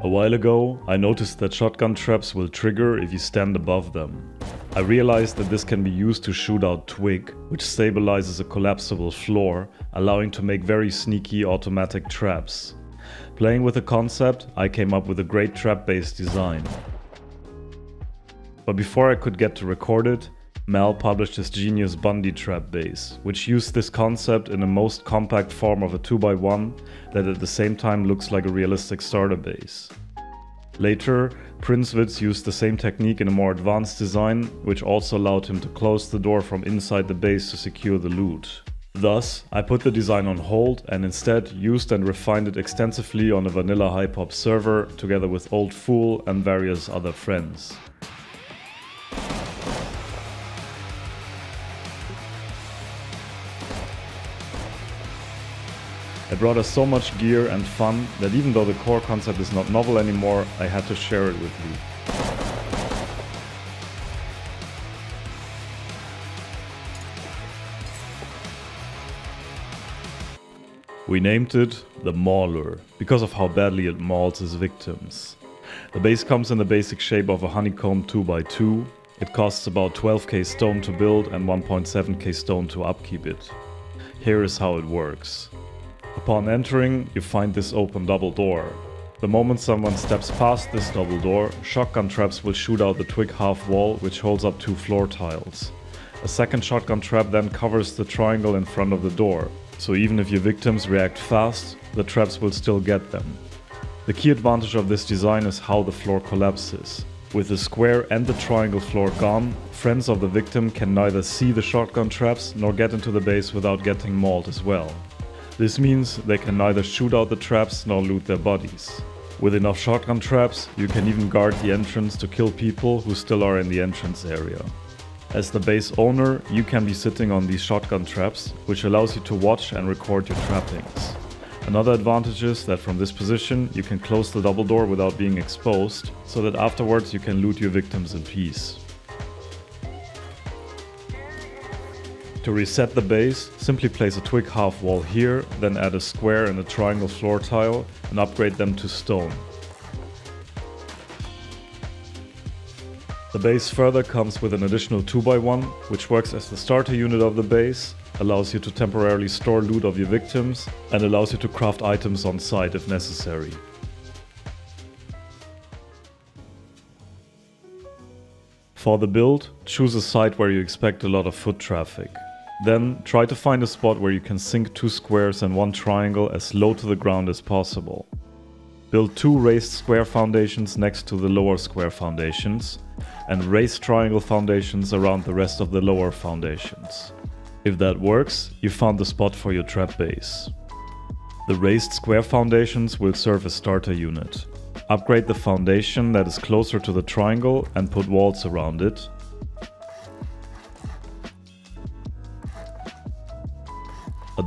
A while ago, I noticed that shotgun traps will trigger if you stand above them. I realized that this can be used to shoot out Twig, which stabilizes a collapsible floor, allowing to make very sneaky automatic traps. Playing with the concept, I came up with a great trap-based design. But before I could get to record it, Mal published his genius Bundy trap base, which used this concept in a most compact form of a 2x1 that at the same time looks like a realistic starter base. Later, PrinceVidz used the same technique in a more advanced design, which also allowed him to close the door from inside the base to secure the loot. Thus, I put the design on hold and instead used and refined it extensively on a vanilla high-pop server together with Old Fool and various other friends. It brought us so much gear and fun that even though the core concept is not novel anymore, I had to share it with you. We named it the Mauler because of how badly it mauls its victims. The base comes in the basic shape of a honeycomb 2x2. It costs about 12k stone to build and 1.7k stone to upkeep it. Here is how it works. Upon entering, you find this open double door. The moment someone steps past this double door, shotgun traps will shoot out the twig half wall which holds up two floor tiles. A second shotgun trap then covers the triangle in front of the door, so even if your victims react fast, the traps will still get them. The key advantage of this design is how the floor collapses. With the square and the triangle floor gone, friends of the victim can neither see the shotgun traps nor get into the base without getting mauled as well. This means they can neither shoot out the traps nor loot their bodies. With enough shotgun traps, you can even guard the entrance to kill people who still are in the entrance area. As the base owner, you can be sitting on these shotgun traps, which allows you to watch and record your trappings. Another advantage is that from this position, you can close the double door without being exposed, so that afterwards you can loot your victims in peace. To reset the base, simply place a twig half wall here, then add a square and a triangle floor tile and upgrade them to stone. The base further comes with an additional 2x1, which works as the starter unit of the base, allows you to temporarily store loot of your victims, and allows you to craft items on site if necessary. For the build, choose a site where you expect a lot of foot traffic. Then try to find a spot where you can sink two squares and one triangle as low to the ground as possible. Build two raised square foundations next to the lower square foundations, and raised triangle foundations around the rest of the lower foundations. If that works, you found the spot for your trap base. The raised square foundations will serve as starter unit. Upgrade the foundation that is closer to the triangle and put walls around it.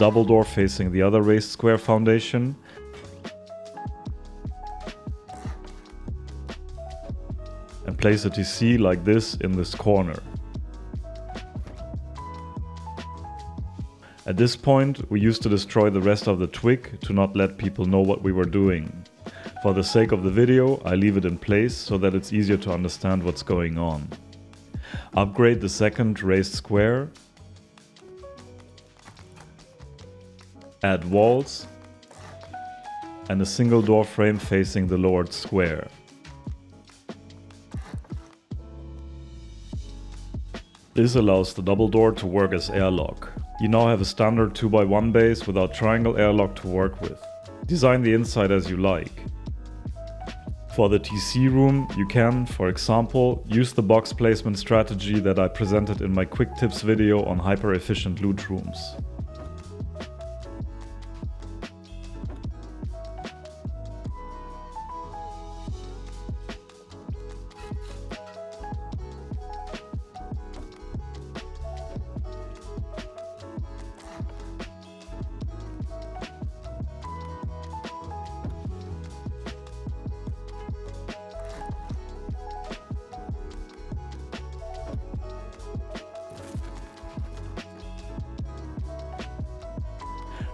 Double door facing the other raised square foundation and place a TC like this in this corner. At this point, we used to destroy the rest of the twig to not let people know what we were doing. For the sake of the video, I leave it in place so that it's easier to understand what's going on. Upgrade the second raised square. Add walls. And a single door frame facing the lowered square. This allows the double door to work as airlock. You now have a standard 2x1 base without triangle airlock to work with. Design the inside as you like. For the TC room, you can, for example, use the box placement strategy that I presented in my quick tips video on hyper efficient loot rooms.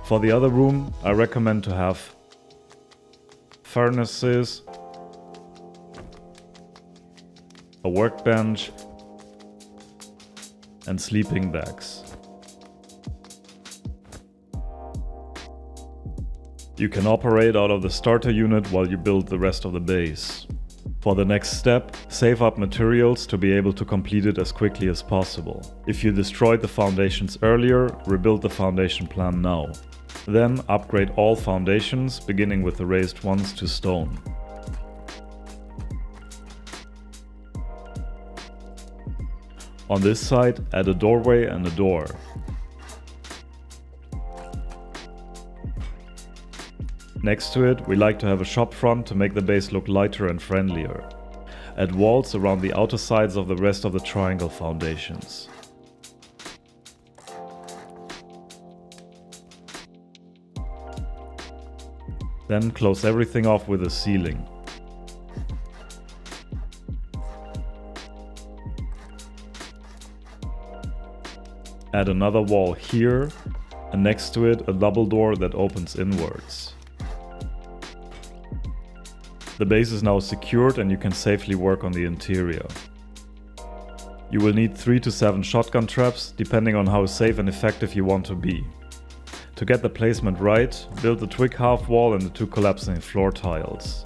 For the other room, I recommend to have furnaces, a workbench, and sleeping bags. You can operate out of the starter unit while you build the rest of the base. For the next step, save up materials to be able to complete it as quickly as possible. If you destroyed the foundations earlier, rebuild the foundation plan now. Then upgrade all foundations, beginning with the raised ones to stone. On this side, add a doorway and a door. Next to it, we like to have a shop front to make the base look lighter and friendlier. Add walls around the outer sides of the rest of the triangle foundations. Then close everything off with a ceiling. Add another wall here, and next to it a double door that opens inwards. The base is now secured and you can safely work on the interior. You will need 3 to 7 shotgun traps, depending on how safe and effective you want to be. To get the placement right, build the twig half wall and the two collapsing floor tiles.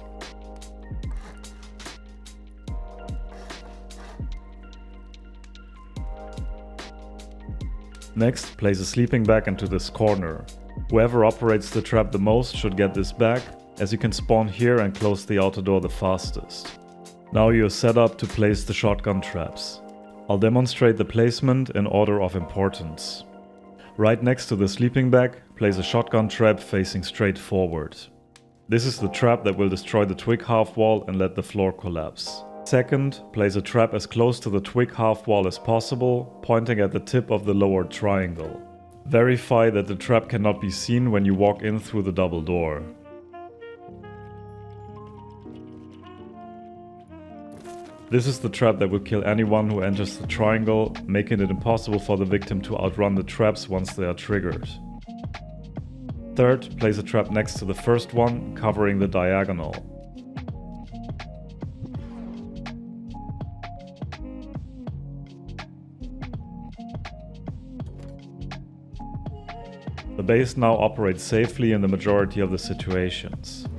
Next, place a sleeping bag into this corner. Whoever operates the trap the most should get this bag, as you can spawn here and close the outer door the fastest. Now you're set up to place the shotgun traps. I'll demonstrate the placement in order of importance. Right next to the sleeping bag, place a shotgun trap facing straight forward. This is the trap that will destroy the twig half wall and let the floor collapse. Second, place a trap as close to the twig half wall as possible, pointing at the tip of the lowered triangle. Verify that the trap cannot be seen when you walk in through the double door. This is the trap that will kill anyone who enters the triangle, making it impossible for the victim to outrun the traps once they are triggered. Third, place a trap next to the first one, covering the diagonal. The base now operates safely in the majority of the situations.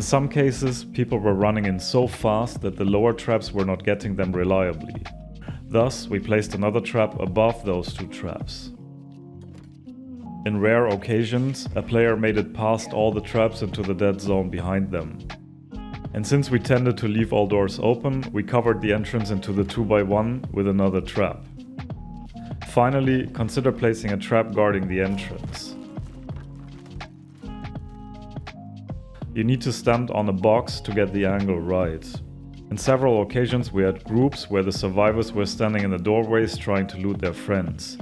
In some cases, people were running in so fast that the lower traps were not getting them reliably. Thus, we placed another trap above those two traps. In rare occasions, a player made it past all the traps into the dead zone behind them. And since we tended to leave all doors open, we covered the entrance into the 2x1 with another trap. Finally, consider placing a trap guarding the entrance. You need to stand on a box to get the angle right. In several occasions we had groups where the survivors were standing in the doorways trying to loot their friends.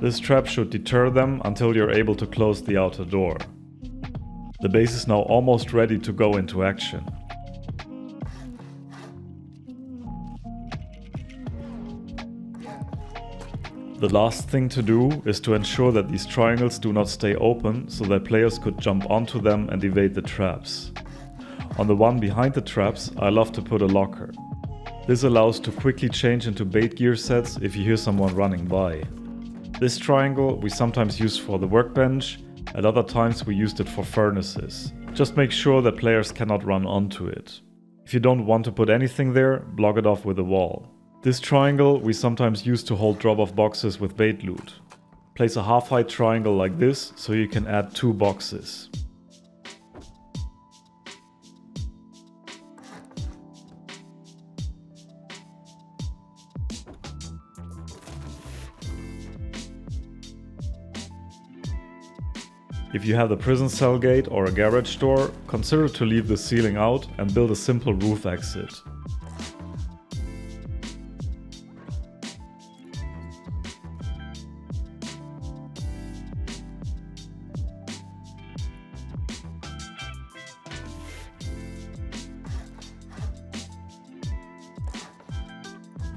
This trap should deter them until you're able to close the outer door. The base is now almost ready to go into action. The last thing to do is to ensure that these triangles do not stay open so that players could jump onto them and evade the traps. On the one behind the traps, I love to put a locker. This allows to quickly change into bait gear sets if you hear someone running by. This triangle we sometimes use for the workbench, at other times we used it for furnaces. Just make sure that players cannot run onto it. If you don't want to put anything there, block it off with a wall. This triangle we sometimes use to hold drop-off boxes with bait loot. Place a half-height triangle like this so you can add two boxes. If you have a prison cell gate or a garage door, consider to leave the ceiling out and build a simple roof exit.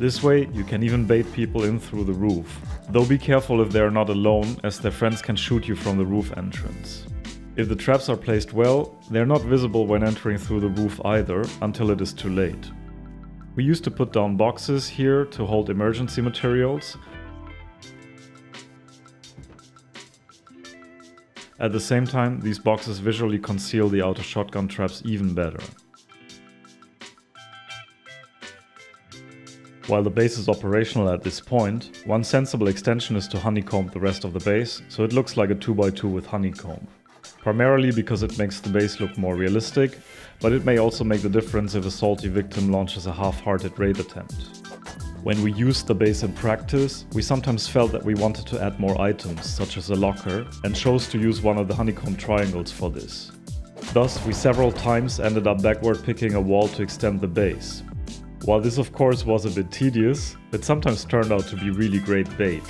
This way, you can even bait people in through the roof. Though be careful if they are not alone, as their friends can shoot you from the roof entrance. If the traps are placed well, they are not visible when entering through the roof either, until it is too late. We used to put down boxes here to hold emergency materials. At the same time, these boxes visually conceal the outer shotgun traps even better. While the base is operational at this point, one sensible extension is to honeycomb the rest of the base, so it looks like a 2x2 with honeycomb. Primarily because it makes the base look more realistic, but it may also make the difference if a salty victim launches a half-hearted raid attempt. When we used the base in practice, we sometimes felt that we wanted to add more items, such as a locker, and chose to use one of the honeycomb triangles for this. Thus, we several times ended up backward picking a wall to extend the base, while this of course was a bit tedious, it sometimes turned out to be really great bait.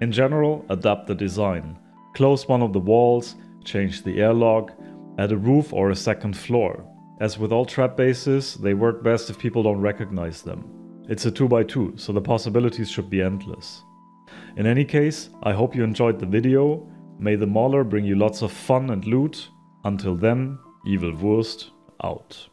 In general, adapt the design. Close one of the walls, change the airlock, add a roof or a second floor. As with all trap bases, they work best if people don't recognize them. It's a 2x2, so the possibilities should be endless. In any case, I hope you enjoyed the video. May the Mauler bring you lots of fun and loot. Until then, Evil Wurst out.